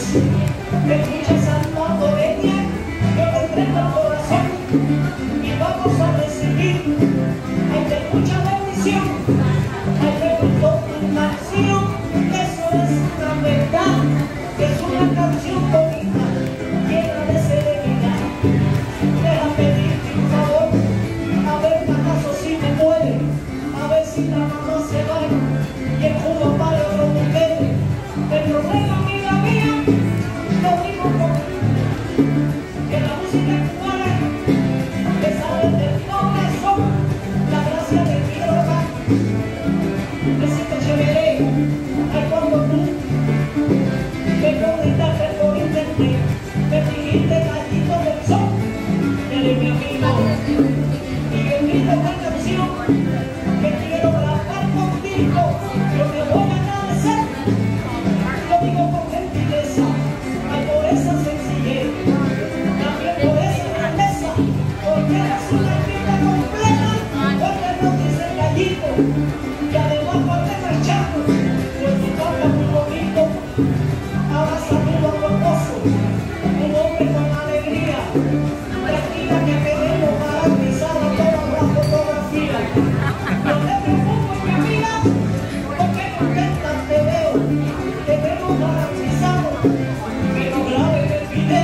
De mucha santa adoleña, yo me entrego a corazón y vamos a recibir, aunque mucha bendición, al que tú dormes en la. Eso es la verdad, que es una canción bonita, llena de serenidad. Deja pedirte un favor, a ver, acaso si me muere, a ver si la mamá se va y el juro para otro nivel, te rey, la mía. Y en mi vida es una canción que quiero trabajar contigo, lo que voy a agradecer, lo digo con gentileza, hay por esa sencillez, también por esa grandeza, porque eres una vida completa, porque no te sé y además por qué cacharro, por su papo muy bonito, ahora saludo con pozos. Yeah.